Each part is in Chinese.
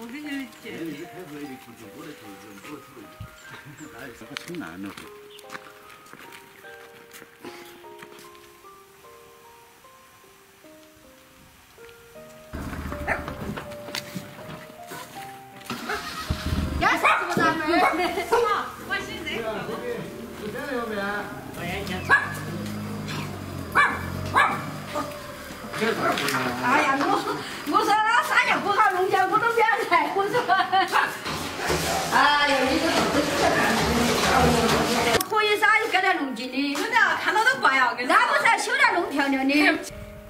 我给你借。挺难的。要啥子不咱们？好，我现在。是这个面。我也想。哎呀，我我说那三年不好弄奖，我都免来。我说，哎呀，你这肚子是干可以噻，就给他弄紧的。真的看到都怪啊！那不是修点弄漂亮的？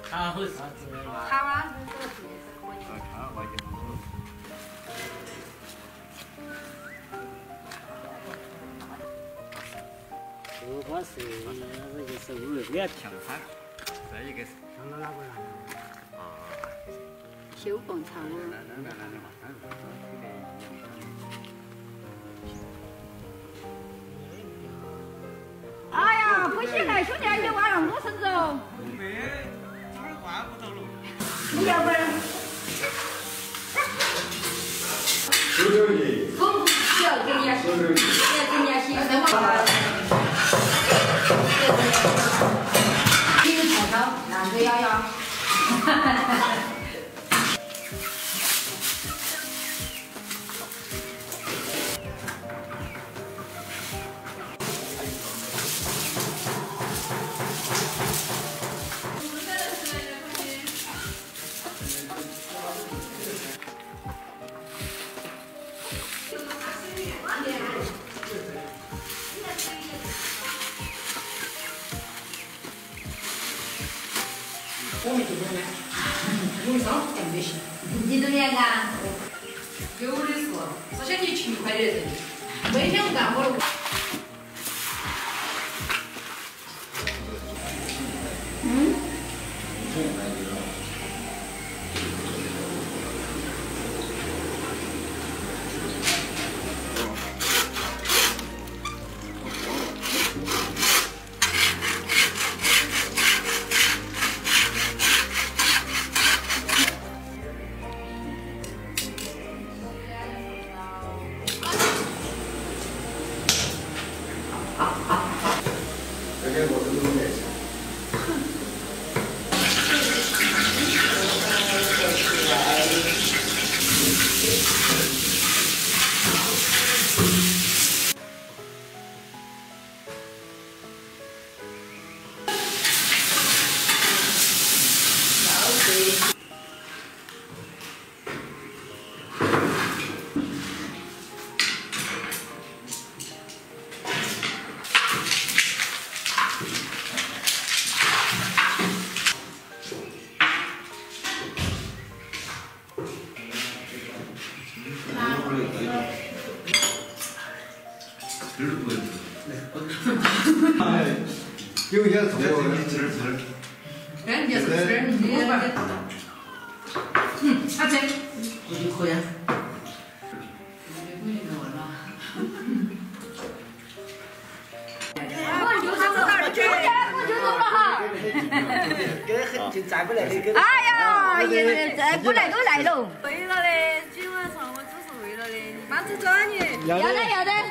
好啥子？好啊。如果是那个是五六个跳翻，这一个是。上到哪个来？修凤巢舞。来来来来来嘛，看看这个哎呀，不行了，兄弟，你晚上我生日哦。没，这儿换不着了。你要不然？收点儿不，不要给人家这种呢，用上样就行。你都连干？有的是，之前你勤快的人，每 Again, what is the 有些做的滋儿滋儿。哎，你是不是？你嗯，他这我就可以。我就这么点儿，我就走了哈。给得很近，再不来。哎呀，也再不来都来了。对了嘞，今晚上妈子专业。要得要得。